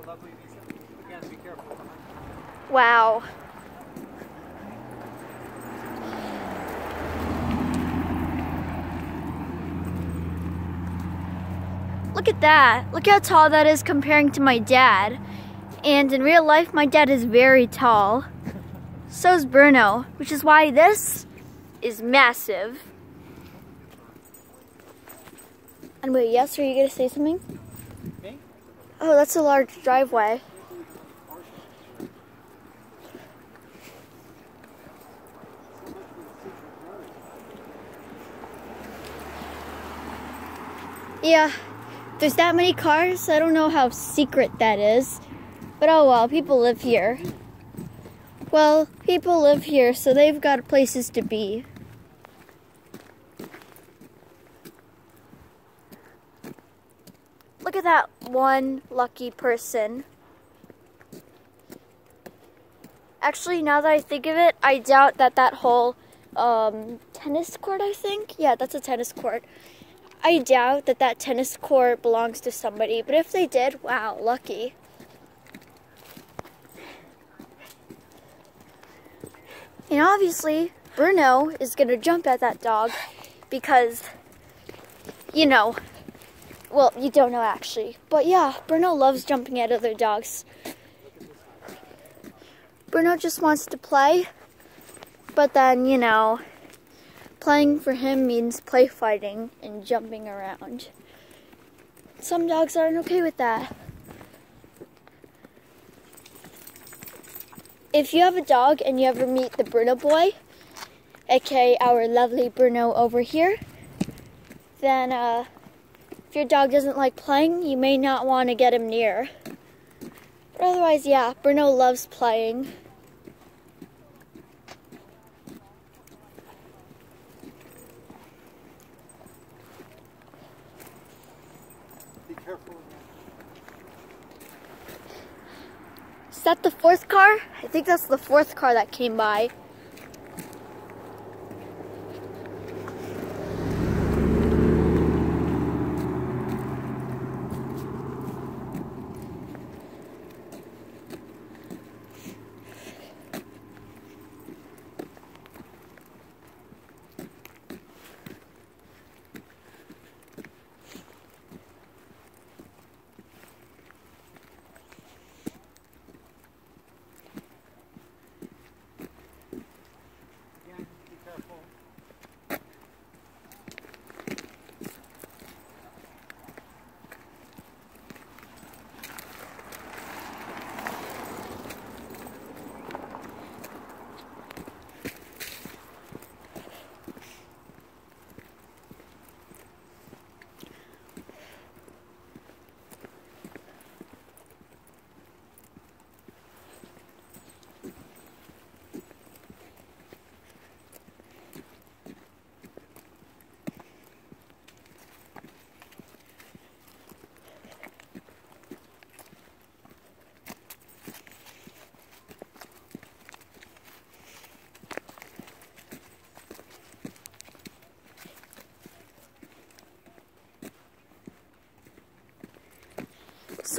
how lovely these are. Again, be careful. Wow. Look at that. Look how tall that is comparing to my dad. And in real life, my dad is very tall. So is Bruno, which is why this is massive. And wait, yes, are you to say something? Oh, that's a large driveway. Yeah, there's that many cars. I don't know how secret that is. But oh well, people live here. Well, people live here, so they've got places to be. That one lucky person. Actually, now that I think of it, I doubt that that whole um, tennis court, I think, yeah, that's a tennis court. I doubt that that tennis court belongs to somebody, but if they did, wow, lucky. And obviously, Bruno is going to jump at that dog because, you know, well, you don't know actually. But yeah, Bruno loves jumping at other dogs. Bruno just wants to play, but then, you know, playing for him means play fighting and jumping around. Some dogs aren't okay with that. If you have a dog and you ever meet the Bruno boy, aka our lovely Bruno over here, then uh, if your dog doesn't like playing, you may not want to get him near. But otherwise, yeah, Bruno loves playing. Be careful. Is that the fourth car? I think that's the fourth car that came by.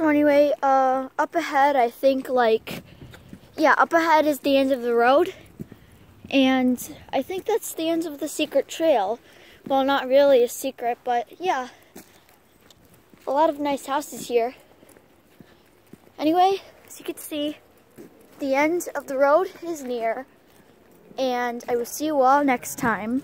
So anyway, uh, up ahead, I think like, yeah, up ahead is the end of the road, and I think that's the end of the secret trail. Well, not really a secret, but yeah, a lot of nice houses here. Anyway, as you can see, the end of the road is near, and I will see you all next time.